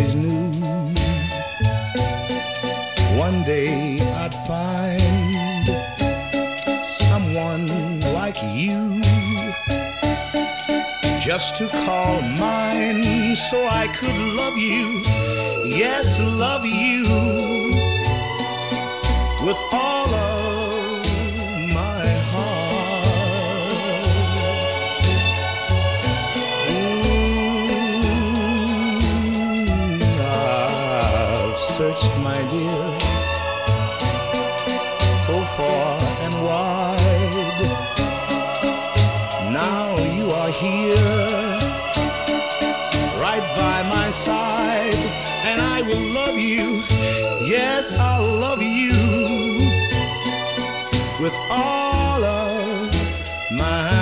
always knew one day I'd find someone like you just to call mine so I could love you, yes, love you with all. Dear, so far and wide. Now you are here, right by my side, and I will love you. Yes, I'll love you with all of my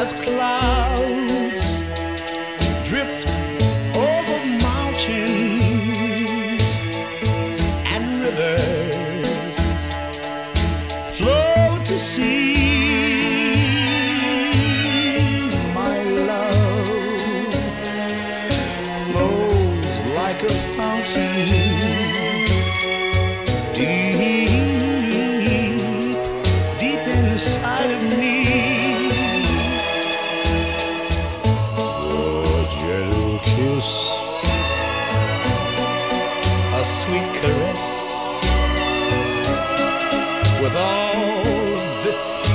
As clouds drift over mountains and rivers flow to sea. My love flows like a fountain kiss, a sweet caress, with all of this.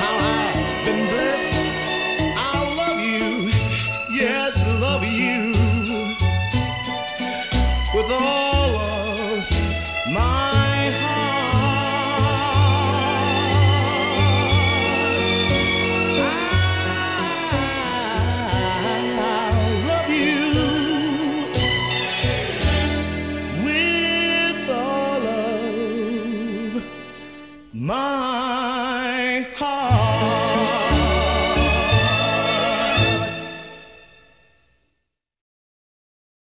How I've been blessed. I love you, yes, love you with all heart.